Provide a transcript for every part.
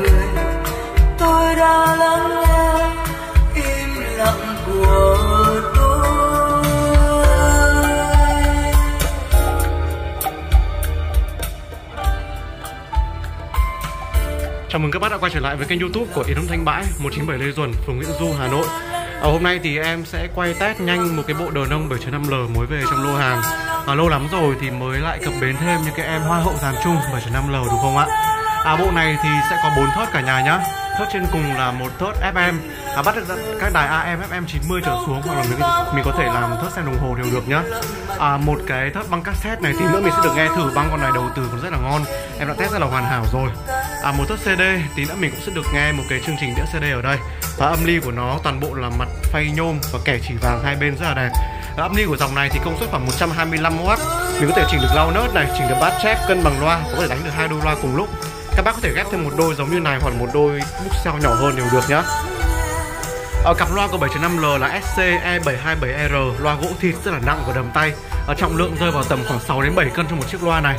người. Tôi đã lắng nghe im lặng của chào mừng các bác đã quay trở lại với kênh youtube của yến thanh bãi 197 lê duẩn phường nguyễn du hà nội. Ở hôm nay thì em sẽ quay test nhanh một cái bộ đờ nông 7.5L mới về trong lô hàng. À, lâu lắm rồi thì mới lại cập bến thêm những cái em hoa hậu giàn chung 7.5L đúng không ạ? À bộ này thì sẽ có 4 thớt cả nhà nhá. Thớt trên cùng là một thớt FM à, Bắt được các đài AM, FM 90 trở xuống Hoặc là mình, mình có thể làm thớt xem đồng hồ đều được nhá. À, Một cái thớt băng cassette này thì nữa mình sẽ được nghe thử băng con này đầu từ còn rất là ngon. Em đã test rất là hoàn hảo rồi. À, Một thớt CD tí nữa mình cũng sẽ được nghe một cái chương trình đĩa CD ở đây. Và âm ly của nó toàn bộ là mặt phay nhôm và kẻ chỉ vàng hai bên rất là đẹp. Âm ly của dòng này thì công suất khoảng 125W Mình có thể chỉnh được lau nớt này, chỉnh được bát chép, cân bằng loa Có thể đánh được hai đôi loa cùng lúc các bác có thể ghép thêm một đôi giống như này hoặc một đôi bút sao nhỏ hơn đều được nhá. Ở cặp loa của 7.5L là SC E727R Loa gỗ thịt rất là nặng và đầm tay. Ở Trọng lượng rơi vào tầm khoảng 6 đến 7 cân trong một chiếc loa này.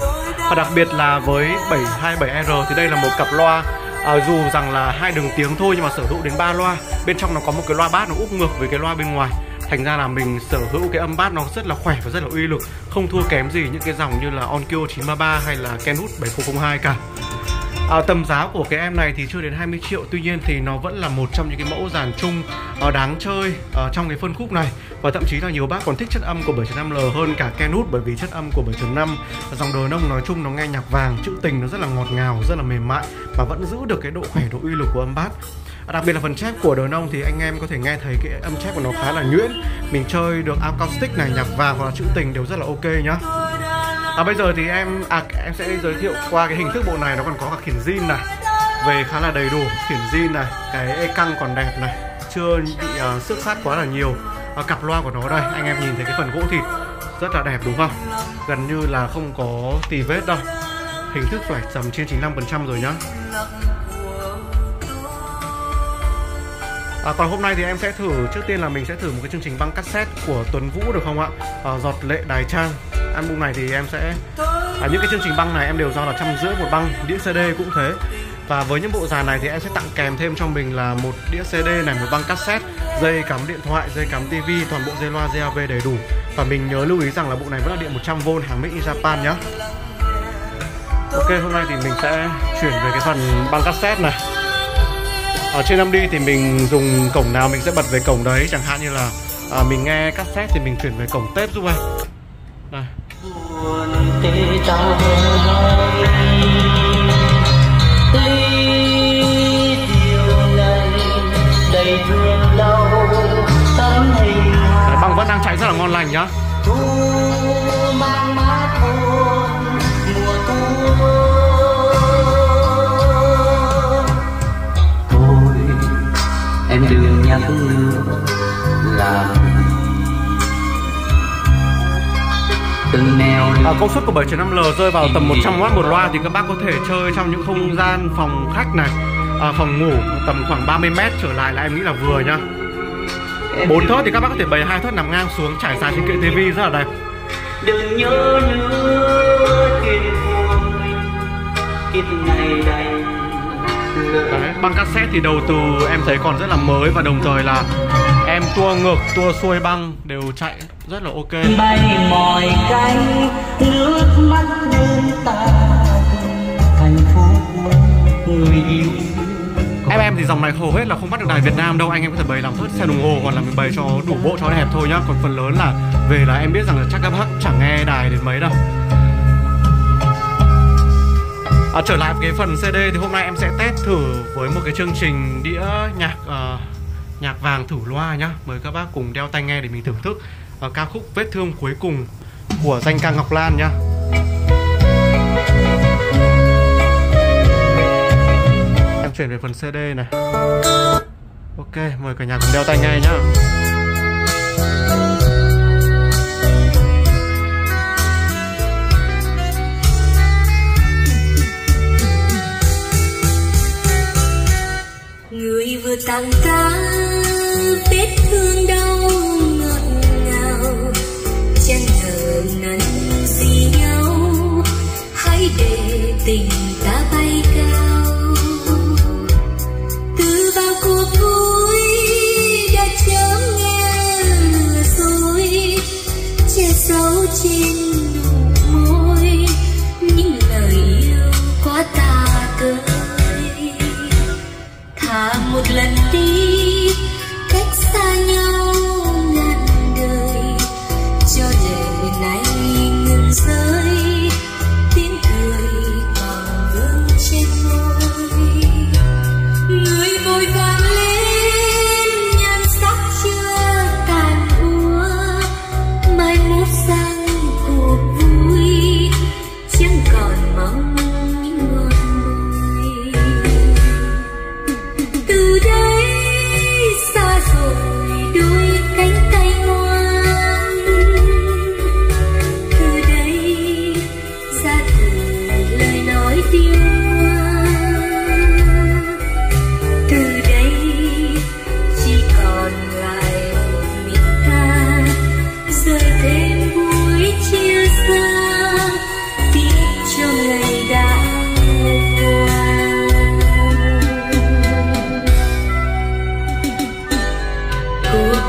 Và đặc biệt là với 727R thì đây là một cặp loa à, Dù rằng là hai đường tiếng thôi nhưng mà sở hữu đến 3 loa. Bên trong nó có một cái loa bát nó úp ngược với cái loa bên ngoài. Thành ra là mình sở hữu cái âm bát nó rất là khỏe và rất là uy lực Không thua kém gì những cái dòng như là Onkyo 933 hay là Kenwood 7002 cả à, tầm giá của cái em này thì chưa đến 20 triệu. Tuy nhiên thì nó vẫn là một trong những cái mẫu dàn chung uh, đáng chơi uh, trong cái phân khúc này. Và thậm chí là nhiều bác còn thích chất âm của 7.5L hơn cả Kenwood bởi vì chất âm của 7.5 dòng đời nông nói chung nó nghe nhạc vàng chữ tình nó rất là ngọt ngào rất là mềm mại và vẫn giữ được cái độ khỏe độ uy lực của âm bass à, đặc biệt là phần chép của đồ nông thì anh em có thể nghe thấy cái âm chép của nó khá là nhuyễn. Mình chơi được acoustic này nhạc vàng hoặc là trữ tình đều rất là ok nhá. À bây giờ thì em à em sẽ giới thiệu qua cái hình thức bộ này nó còn có cả khiển zin này. Về khá là đầy đủ khiển zin này cái e căng còn đẹp này. Chưa bị uh, xước sát quá là nhiều. À, cặp loa của nó đây anh em nhìn thấy cái phần gỗ thịt rất là đẹp đúng không? Gần như là không có tì vết đâu. Hình thức phải tầm trên 95% rồi nhá. À, còn hôm nay thì em sẽ thử trước tiên là mình sẽ thử một cái chương trình băng cassette của Tuấn Vũ được không ạ? À, giọt lệ đài trang album này thì em sẽ à, những cái chương trình băng này em đều do là trăm rưỡi một băng đĩa CD cũng thế. Và với những bộ dàn này thì em sẽ tặng kèm thêm cho mình là một đĩa CD này một băng cassette dây cắm điện thoại dây cắm tv toàn bộ dây loa DAV đầy đủ. Và mình nhớ lưu ý rằng là bộ này vẫn là điện 100V hàng Made in Japan nhé Ok hôm nay thì mình sẽ chuyển về cái phần băng cassette này. Ở trên âm đi thì mình dùng cổng nào mình sẽ bật về cổng đấy. Chẳng hạn như là à, mình nghe cassette thì mình chuyển về cổng tép giúp anh băng vẫn đang chạy rất là ngon lành nhá. Em đừng nhắc nữa. À, công suất của 7.5L rơi vào tầm 100W một loa thì các bác có thể chơi trong những không gian phòng khách này. À, phòng ngủ tầm khoảng 30m trở lại là em nghĩ là vừa nhá. Bốn thớt thì các bác có thể bày hai thớt nằm ngang xuống trải dài trên kệ tivi rất là đẹp. Đừng nhớ nữa kiếp Đấy, băng cassette thì đầu từ em thấy còn rất là mới và đồng thời là em tua ngược, tua xuôi băng đều chạy rất là ok. Bay mỏi cánh nước mắt đơn ta thành phố người yêu. Em em thì dòng này hầu hết là không bắt được đài Việt Nam đâu Anh em có thể bày làm thớt xe đồng hồ Còn là mình bày cho đủ bộ cho đẹp thôi nhá. Còn phần lớn là về là em biết rằng là chắc các bác chẳng nghe đài đến mấy đâu. À, trở lại cái phần CD thì hôm nay em sẽ test thử với một cái chương trình đĩa nhạc uh, nhạc vàng thử loa nhá. Mời các bác cùng đeo tai nghe để mình thưởng thức ở ca khúc vết thương cuối cùng của danh ca Ngọc Lan nhá. Em chuyển về phần CD này. Ok, mời cả nhà cùng đeo tai nghe nhá. Tặng ta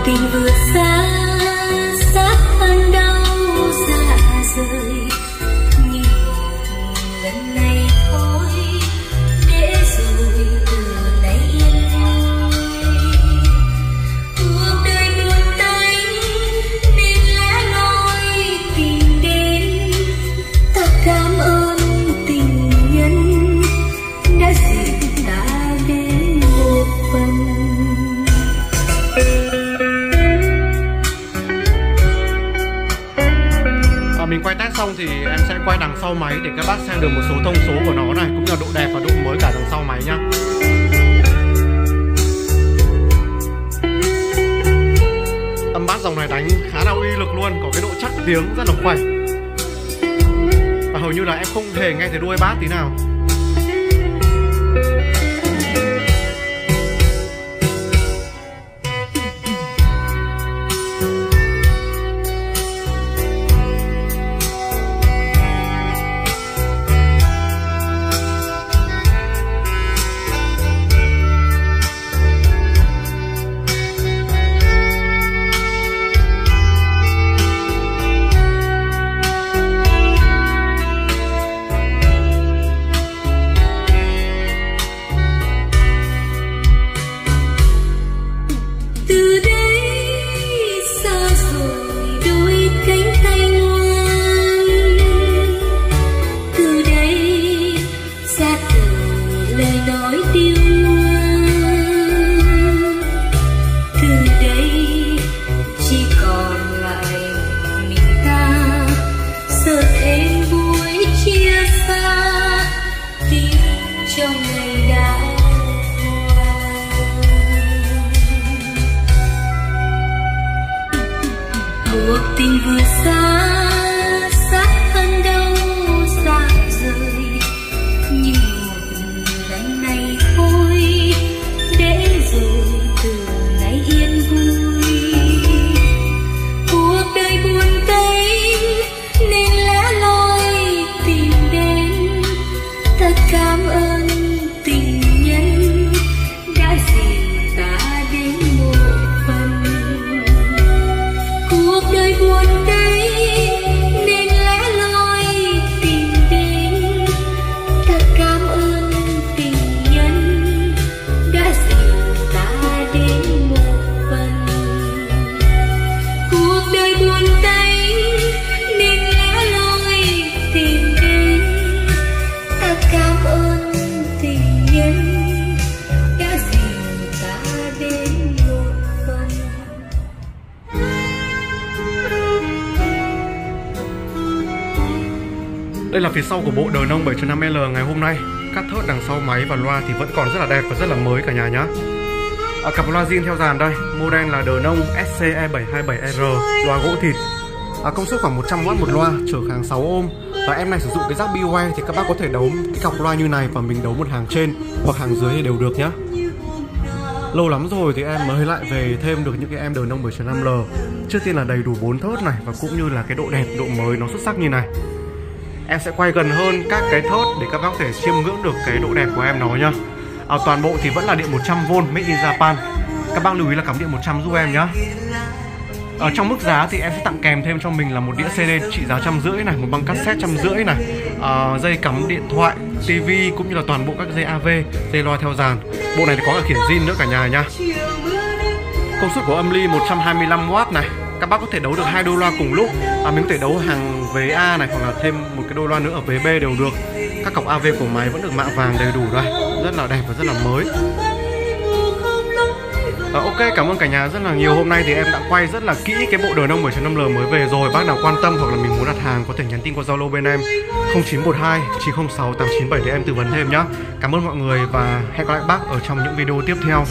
tình vượt xa sau máy để các bác xem được một số thông số của nó này, cũng như là độ đẹp và độ mới cả đằng sau máy nhá. Âm bát dòng này đánh khá là uy lực luôn, có cái độ chắc tiếng rất là khỏe. Và hầu như là em không thể nghe thấy đuôi bát tí nào. You. Đây là phía sau của bộ đời nông 7.5L ngày hôm nay. Cắt thớt đằng sau máy và loa thì vẫn còn rất là đẹp và rất là mới cả nhà nhá. À, Cặp loa zin theo dàn đây. Model là đời nông SCE727R Loa gỗ thịt. À, Công suất khoảng 100W một loa trở kháng 6 ohm Và em này sử dụng cái rác BY thì các bác có thể đấu cái cặp loa như này Và mình đấu một hàng trên hoặc hàng dưới thì đều được nhá. Lâu lắm rồi thì em mới lại về thêm được những cái em đời nông 7.5L Trước tiên là đầy đủ 4 thớt này Và cũng như là cái độ đẹp, độ mới nó xuất sắc như này em sẽ quay gần hơn các cái thớt để các bác có thể chiêm ngưỡng được cái độ đẹp của em nó nhá. À, toàn bộ thì vẫn là điện 100V made in Japan. Các bác lưu ý là cắm điện 100 giúp em nhá. Ở trong mức giá thì em sẽ tặng kèm thêm cho mình là một đĩa CD trị giá trăm rưỡi này một băng cassette trăm rưỡi này à, dây cắm điện thoại TV cũng như là toàn bộ các dây AV dây loa theo dàn. Bộ này thì có cả khiển zin nữa cả nhà nhá. Công suất của âm ly 125W này các bác có thể đấu được hai đôi loa cùng lúc. À, mình có thể đấu hàng vế A này hoặc là thêm một cái đôi loa nữa ở vế B đều được. Các cọc AV của máy vẫn được mạ vàng đầy đủ đây. Rất là đẹp và rất là mới. À, ok cảm ơn cả nhà rất là nhiều. Hôm nay thì em đã quay rất là kỹ cái bộ đời nông 7.5L mới về rồi. Bác nào quan tâm hoặc là mình muốn đặt hàng có thể nhắn tin qua Zalo bên em. 0912 906 897 để em tư vấn thêm nhá. Cảm ơn mọi người và hẹn gặp lại bác ở trong những video tiếp theo.